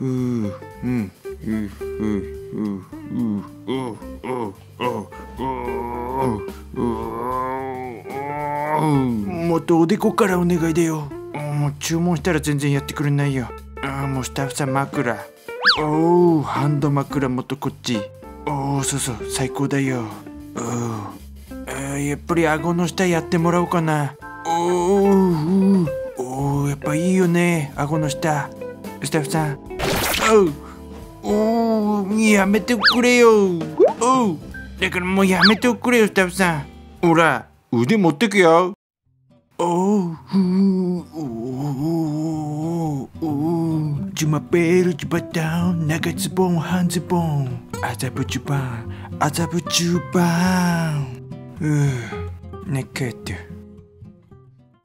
ううん。うん。うん。うん。うん。うん。もっとおでこからお願いだよもう注文したら全然やってくれないよあーもうスタッフさん。枕おおハンド枕もっとこっちおおそうそう最高だよおあやっぱり顎の下やってもらおうかなおおおやっぱいいよね顎の下スタッフさん。おうおーやめてくれよ。おうだからもうやめてくれよスタッフさん。ほら腕持ってくよ。おうふうおうおうジュマベルジュバダウン長ズボン半ズボン。麻布ジュバン麻布ジュバンううネケット